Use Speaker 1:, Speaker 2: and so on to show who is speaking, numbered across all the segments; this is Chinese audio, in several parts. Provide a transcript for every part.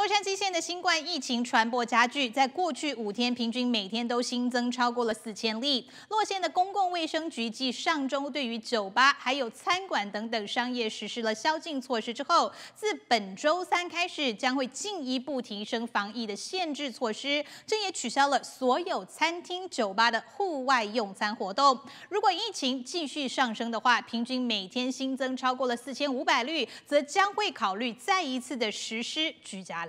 Speaker 1: 洛杉矶县的新冠疫情传播加剧，在过去五天，平均每天都新增超过了四千例。洛县的公共卫生局继上周对于酒吧、还有餐馆等等商业实施了宵禁措施之后，自本周三开始将会进一步提升防疫的限制措施，这也取消了所有餐厅、酒吧的户外用餐活动。如果疫情继续上升的话，平均每天新增超过了四千五百例，则将会考虑再一次的实施居家。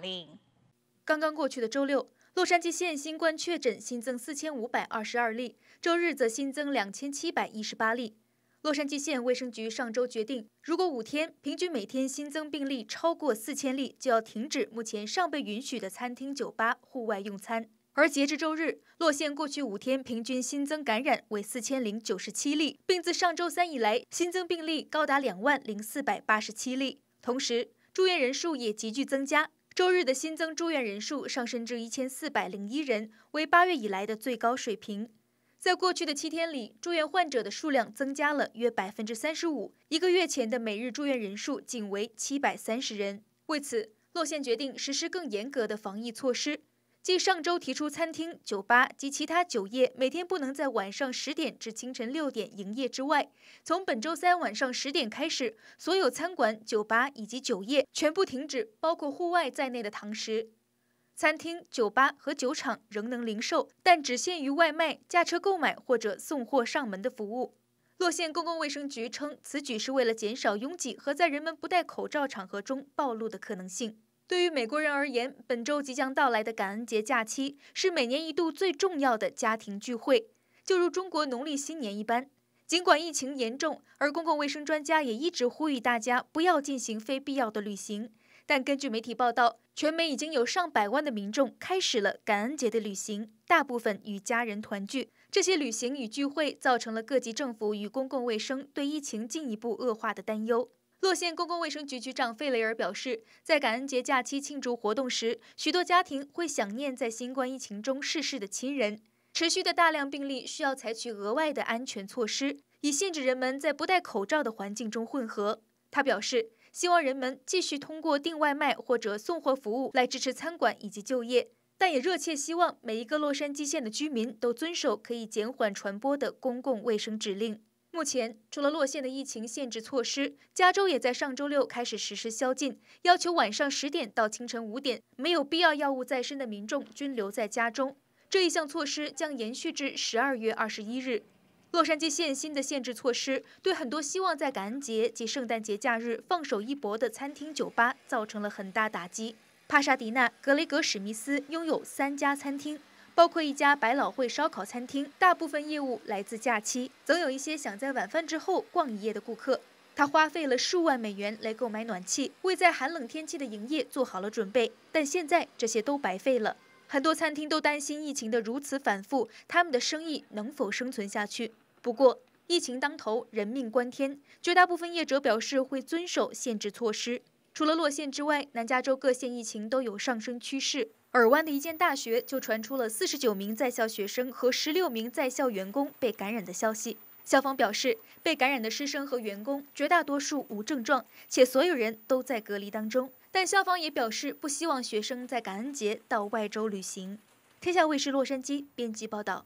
Speaker 2: 刚刚过去的周六，洛杉矶县新冠确诊新增四千五百二十二例，周日则新增两千七百一十八例。洛杉矶县卫生局上周决定，如果五天平均每天新增病例超过四千例，就要停止目前尚被允许的餐厅、酒吧户外用餐。而截至周日，洛县过去五天平均新增感染为四千零九十七例，并自上周三以来新增病例高达两万零四百八十七例，同时住院人数也急剧增加。周日的新增住院人数上升至一千四百零一人，为八月以来的最高水平。在过去的七天里，住院患者的数量增加了约百分之三十五。一个月前的每日住院人数仅为七百三十人。为此，洛县决定实施更严格的防疫措施。继上周提出餐厅、酒吧及其他酒业每天不能在晚上十点至清晨六点营业之外，从本周三晚上十点开始，所有餐馆、酒吧以及酒业全部停止，包括户外在内的堂食。餐厅、酒吧和酒厂仍能零售，但只限于外卖、驾车购买或者送货上门的服务。洛县公共卫生局称，此举是为了减少拥挤和在人们不戴口罩场合中暴露的可能性。对于美国人而言，本周即将到来的感恩节假期是每年一度最重要的家庭聚会，就如中国农历新年一般。尽管疫情严重，而公共卫生专家也一直呼吁大家不要进行非必要的旅行，但根据媒体报道，全美已经有上百万的民众开始了感恩节的旅行，大部分与家人团聚。这些旅行与聚会造成了各级政府与公共卫生对疫情进一步恶化的担忧。洛县公共卫生局局长费雷尔表示，在感恩节假期庆祝活动时，许多家庭会想念在新冠疫情中逝世的亲人。持续的大量病例需要采取额外的安全措施，以限制人们在不戴口罩的环境中混合。他表示，希望人们继续通过订外卖或者送货服务来支持餐馆以及就业，但也热切希望每一个洛杉矶县的居民都遵守可以减缓传播的公共卫生指令。目前，除了洛县的疫情限制措施，加州也在上周六开始实施宵禁，要求晚上十点到清晨五点，没有必要药物在身的民众均留在家中。这一项措施将延续至十二月二十一日。洛杉矶县新的限制措施对很多希望在感恩节及圣诞节假日放手一搏的餐厅、酒吧造成了很大打击。帕沙迪纳格雷格史密斯拥有三家餐厅。包括一家百老汇烧烤餐厅，大部分业务来自假期，总有一些想在晚饭之后逛一夜的顾客。他花费了数万美元来购买暖气，为在寒冷天气的营业做好了准备。但现在这些都白费了。很多餐厅都担心疫情的如此反复，他们的生意能否生存下去？不过，疫情当头，人命关天，绝大部分业者表示会遵守限制措施。除了洛县之外，南加州各县疫情都有上升趋势。尔湾的一间大学就传出了四十九名在校学生和十六名在校员工被感染的消息。校方表示，被感染的师生和员工绝大多数无症状，且所有人都在隔离当中。但校方也表示，不希望学生在感恩节到外州旅行。天下卫视洛杉矶编辑报道。